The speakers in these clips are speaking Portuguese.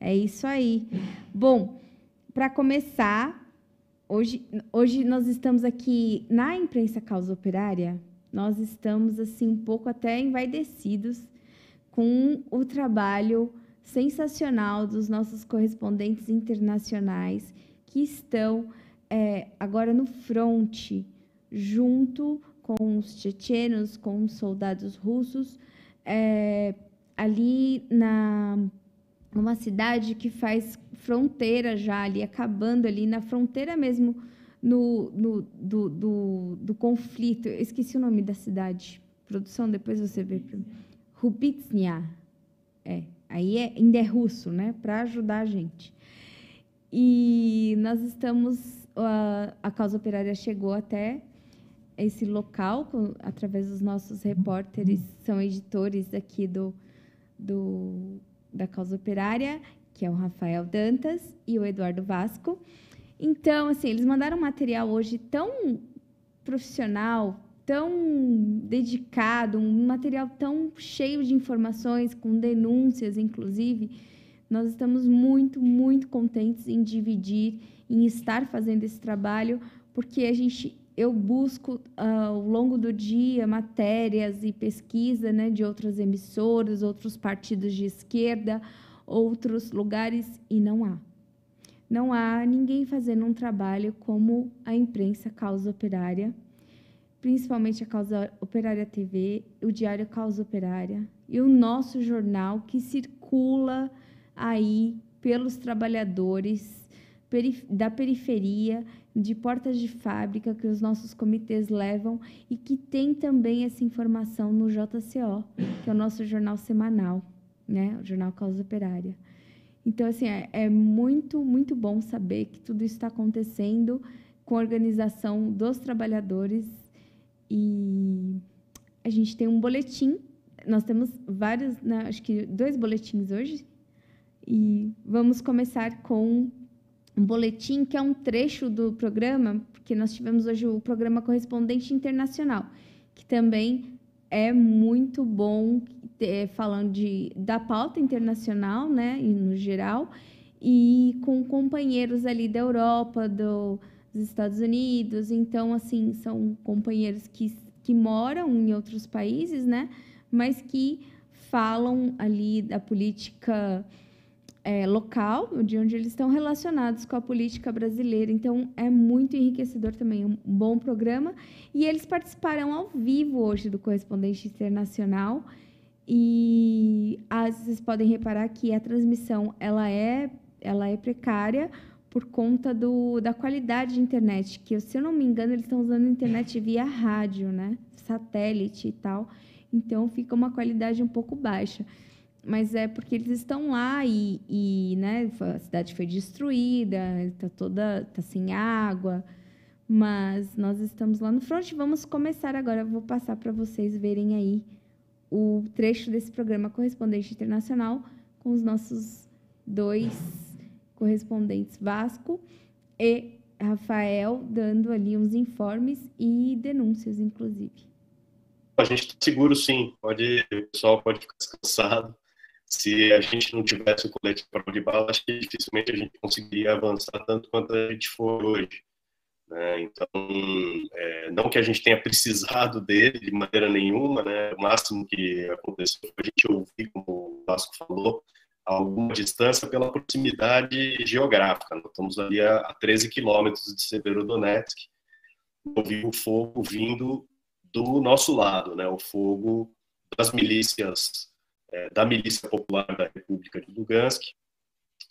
É isso aí. Bom, para começar, hoje, hoje nós estamos aqui na imprensa causa operária, nós estamos assim um pouco até envaidecidos com o trabalho sensacional dos nossos correspondentes internacionais que estão é, agora no fronte, junto com os tchetchenos, com os soldados russos, é, ali na uma cidade que faz fronteira já ali, acabando ali na fronteira mesmo no, no do, do, do, conflito. Eu esqueci o nome da cidade. Produção, depois você vê. Rupitsnya. É, aí é, ainda é russo, né? Para ajudar a gente. E nós estamos, a, a causa operária chegou até esse local com, através dos nossos repórteres, são editores aqui do, do da causa operária, que é o Rafael Dantas e o Eduardo Vasco. Então, assim, eles mandaram um material hoje tão profissional, tão dedicado, um material tão cheio de informações, com denúncias, inclusive. Nós estamos muito, muito contentes em dividir, em estar fazendo esse trabalho, porque a gente, eu busco uh, ao longo do dia matérias e pesquisa né, de outras emissoras, outros partidos de esquerda, outros lugares, e não há. Não há ninguém fazendo um trabalho como a imprensa Causa Operária, principalmente a Causa Operária TV, o Diário Causa Operária e o nosso jornal que circula aí pelos trabalhadores da periferia, de portas de fábrica que os nossos comitês levam e que tem também essa informação no JCO, que é o nosso jornal semanal, né? o Jornal Causa Operária. Então, assim, é, é muito, muito bom saber que tudo isso está acontecendo com a organização dos trabalhadores e a gente tem um boletim. Nós temos vários, né, acho que dois boletins hoje, e vamos começar com um boletim que é um trecho do programa, porque nós tivemos hoje o programa Correspondente Internacional, que também é muito bom é, falando de, da pauta internacional, né, no geral, e com companheiros ali da Europa, do, dos Estados Unidos. Então, assim, são companheiros que, que moram em outros países, né, mas que falam ali da política é, local, de onde eles estão relacionados com a política brasileira. Então, é muito enriquecedor também, um bom programa. E eles participarão ao vivo hoje do Correspondente Internacional. E ah, vocês podem reparar que a transmissão ela é, ela é precária por conta do, da qualidade de internet, que, se eu não me engano, eles estão usando internet via rádio, né? satélite e tal. Então, fica uma qualidade um pouco baixa mas é porque eles estão lá e, e né, a cidade foi destruída, está toda tá sem água, mas nós estamos lá no front. Vamos começar agora. vou passar para vocês verem aí o trecho desse programa correspondente internacional com os nossos dois correspondentes Vasco e Rafael dando ali uns informes e denúncias, inclusive. A gente está seguro, sim. Pode, o pessoal pode ficar descansado se a gente não tivesse o colete prova de bala, acho que dificilmente a gente conseguiria avançar tanto quanto a gente for hoje. Né? Então, é, não que a gente tenha precisado dele de maneira nenhuma, né? o máximo que aconteceu foi a gente ouvir, como o Vasco falou, a alguma distância pela proximidade geográfica. Nós estamos ali a, a 13 quilômetros de Severodonetsk, ouvir o fogo vindo do nosso lado, né? o fogo das milícias é, da Milícia Popular da República de Lugansk,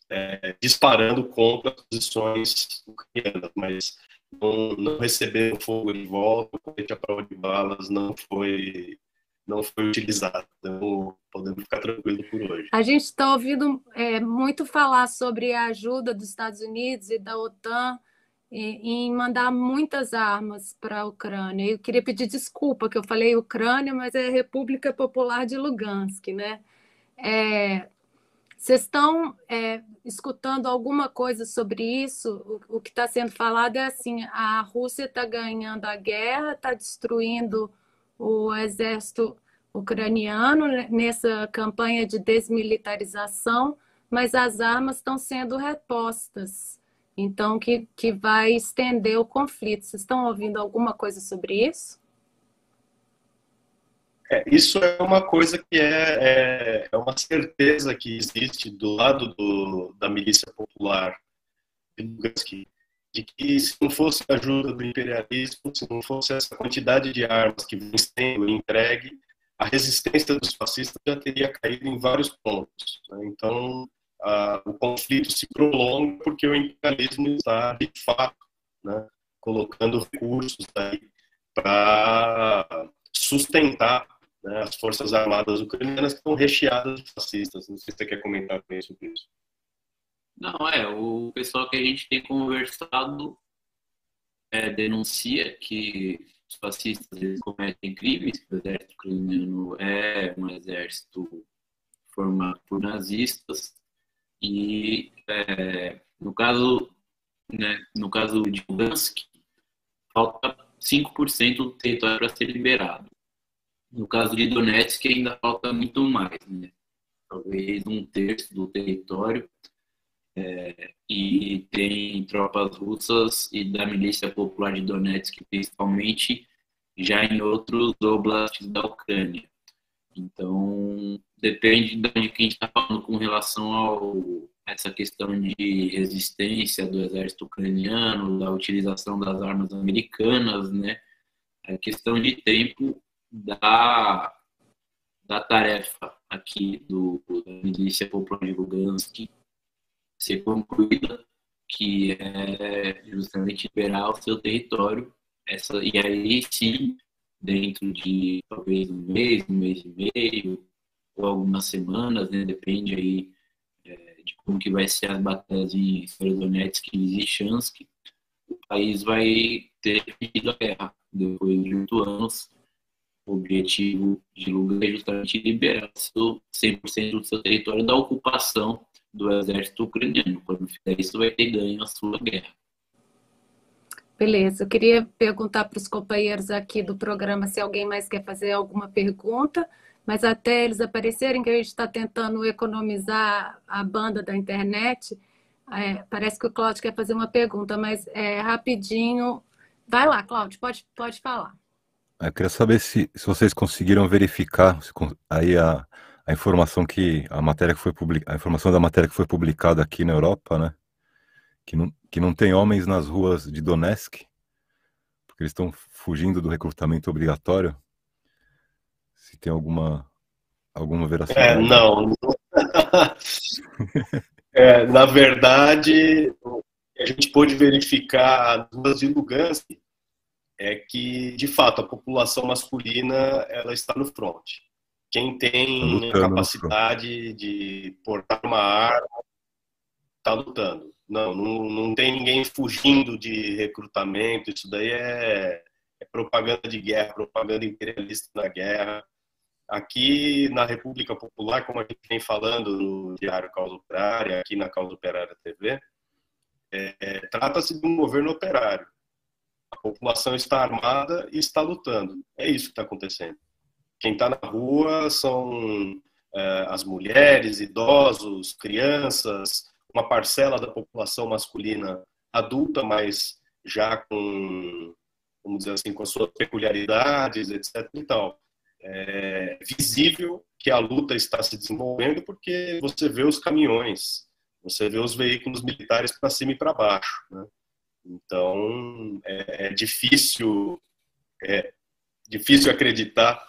é, disparando contra as posições ucranianas, mas não, não receberam fogo de volta, à prova de balas não foi não foi utilizado. Então, podemos ficar tranquilos por hoje. A gente está ouvindo é, muito falar sobre a ajuda dos Estados Unidos e da OTAN em mandar muitas armas para a Ucrânia. Eu queria pedir desculpa que eu falei Ucrânia, mas é República Popular de Lugansk, né? É, vocês estão é, escutando alguma coisa sobre isso? O, o que está sendo falado é assim: a Rússia está ganhando a guerra, está destruindo o exército ucraniano nessa campanha de desmilitarização, mas as armas estão sendo repostas. Então, que, que vai estender o conflito. Vocês estão ouvindo alguma coisa sobre isso? É, isso é uma coisa que é, é, é, uma certeza que existe do lado do, da milícia popular de que se não fosse a ajuda do imperialismo, se não fosse essa quantidade de armas que vem sendo entregue, a resistência dos fascistas já teria caído em vários pontos. Né? Então, a, o conflito se prolonga porque o imperialismo está, de fato, né, colocando recursos para sustentar né, as forças armadas ucranianas que estão recheadas de fascistas. Não sei se você quer comentar com isso. Não, é, o pessoal que a gente tem conversado é, denuncia que os fascistas eles cometem crimes, o exército ucraniano é um exército formado por nazistas e é, no caso né, no caso de Lugansk falta 5% do território para ser liberado no caso de Donetsk, ainda falta muito mais, né? talvez um terço do território. É, e tem tropas russas e da milícia popular de Donetsk, principalmente, já em outros oblasts da Ucrânia. Então, depende de onde que a gente está falando com relação a essa questão de resistência do exército ucraniano, da utilização das armas americanas, né? É questão de tempo da, da tarefa aqui do, da Milícia Popular de Lugansk ser concluída, que é justamente liberar o seu território. Essa, e aí sim, dentro de talvez um mês, um mês e meio, ou algumas semanas, né, depende aí é, de como que vai ser as batalhas em Severodonetsk e Lysychansk, o país vai ter perdido a guerra. Depois de oito anos o objetivo de Lula é justamente liberar 100% do seu território da ocupação do exército ucraniano. Quando fizer isso, vai ter ganho a sua guerra. Beleza, eu queria perguntar para os companheiros aqui do programa se alguém mais quer fazer alguma pergunta, mas até eles aparecerem, que a gente está tentando economizar a banda da internet, é, parece que o Cláudio quer fazer uma pergunta, mas é rapidinho. Vai lá, Cláudio, pode, pode falar. Eu queria saber se, se vocês conseguiram verificar se, aí a, a informação que a matéria que foi publicada, a informação da matéria que foi publicada aqui na Europa, né? Que não, que não tem homens nas ruas de Donetsk, porque eles estão fugindo do recrutamento obrigatório. Se tem alguma alguma veracidade? É, não. é, na verdade, a gente pôde verificar as ruas de Lugansk é que, de fato, a população masculina ela está no front. Quem tem tá a capacidade de portar uma arma está lutando. Não, não, não tem ninguém fugindo de recrutamento. Isso daí é, é propaganda de guerra, propaganda imperialista na guerra. Aqui na República Popular, como a gente vem falando no Diário Causa Operária, aqui na Causa Operária TV, é, trata-se de um governo operário a população está armada e está lutando. É isso que está acontecendo. Quem está na rua são é, as mulheres, idosos, crianças, uma parcela da população masculina adulta, mas já com, vamos dizer assim, com as suas peculiaridades, etc. E tal. É visível que a luta está se desenvolvendo porque você vê os caminhões, você vê os veículos militares para cima e para baixo. Né? Então, é, é difícil, é difícil acreditar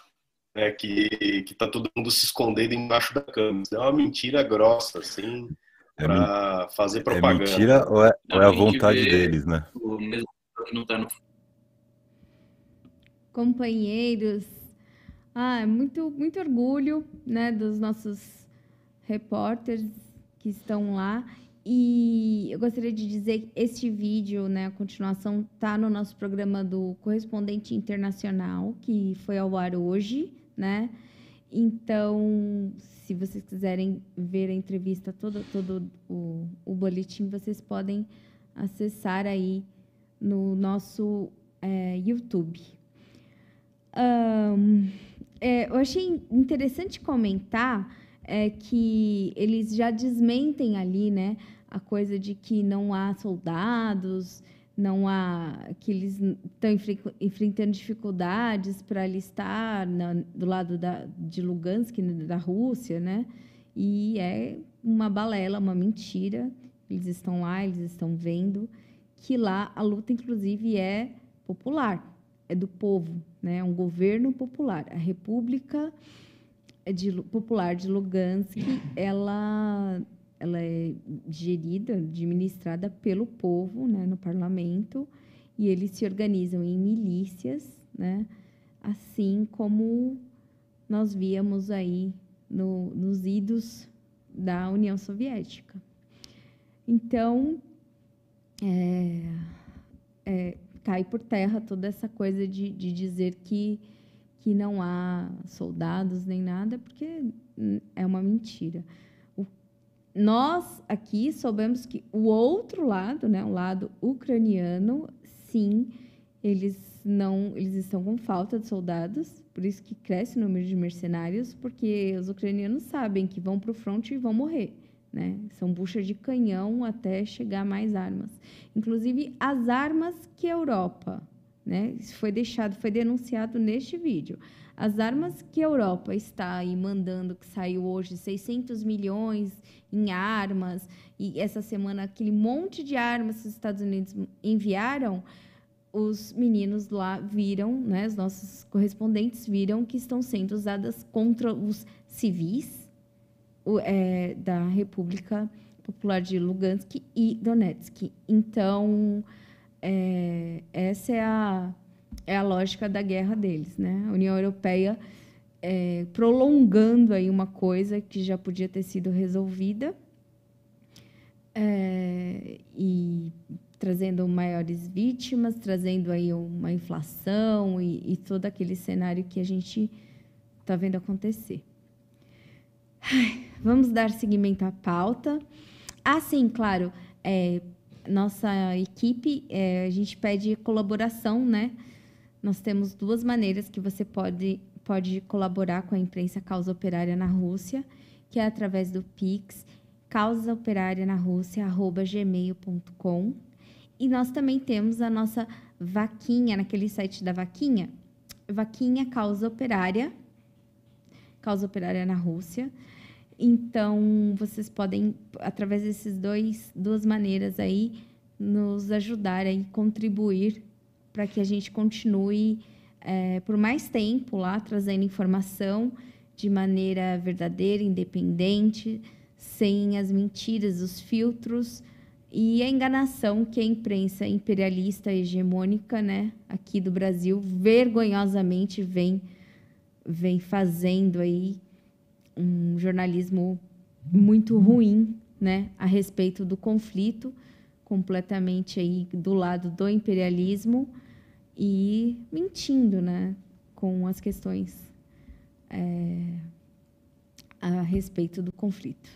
né, que está todo mundo se escondendo embaixo da cama. Isso é uma mentira grossa, assim, é para fazer propaganda. É mentira ou é, ou é a vontade deles, né? O mesmo que não tá no... Companheiros, ah, muito, muito orgulho né, dos nossos repórteres que estão lá. E eu gostaria de dizer que este vídeo, né, a continuação, está no nosso programa do Correspondente Internacional, que foi ao ar hoje, né? Então, se vocês quiserem ver a entrevista, todo, todo o, o boletim, vocês podem acessar aí no nosso é, YouTube. Um, é, eu achei interessante comentar é que eles já desmentem ali, né, a coisa de que não há soldados, não há que eles estão enfrentando dificuldades para alistar na, do lado da, de Lugansk, né, da Rússia, né? E é uma balela, uma mentira. Eles estão lá, eles estão vendo que lá a luta, inclusive, é popular, é do povo, né? É um governo popular. A República de, Popular de Lugansk, ela ela é gerida, administrada pelo povo, né, no parlamento, e eles se organizam em milícias, né, assim como nós víamos aí no, nos idos da União Soviética. Então, é, é, cai por terra toda essa coisa de, de dizer que, que não há soldados nem nada, porque é uma mentira. Nós aqui soubemos que o outro lado, né, o lado ucraniano, sim, eles não, eles estão com falta de soldados, por isso que cresce o número de mercenários, porque os ucranianos sabem que vão para o fronte e vão morrer, né? São buchas de canhão até chegar mais armas. Inclusive as armas que a Europa, né? Isso foi deixado, foi denunciado neste vídeo. As armas que a Europa está aí mandando, que saiu hoje 600 milhões em armas, e essa semana aquele monte de armas que os Estados Unidos enviaram, os meninos lá viram, né, os nossos correspondentes viram que estão sendo usadas contra os civis é, da República Popular de Lugansk e Donetsk. Então, é, essa é a é a lógica da guerra deles, né? A União Europeia é, prolongando aí uma coisa que já podia ter sido resolvida é, e trazendo maiores vítimas, trazendo aí uma inflação e, e todo aquele cenário que a gente está vendo acontecer. Vamos dar seguimento à pauta. Ah, sim, claro. É, nossa equipe, é, a gente pede colaboração, né? Nós temos duas maneiras que você pode, pode colaborar com a imprensa Causa Operária na Rússia, que é através do Pix, causaoperarianarússia.gmail.com. E nós também temos a nossa vaquinha, naquele site da vaquinha, vaquinha Causa Operária, Causa Operária na Rússia. Então, vocês podem, através desses dois, duas maneiras aí, nos ajudar a contribuir para que a gente continue é, por mais tempo lá trazendo informação de maneira verdadeira, independente, sem as mentiras, os filtros e a enganação que a imprensa imperialista hegemônica, né, aqui do Brasil, vergonhosamente vem vem fazendo aí um jornalismo muito ruim, né, a respeito do conflito, completamente aí do lado do imperialismo e mentindo, né, com as questões é, a respeito do conflito.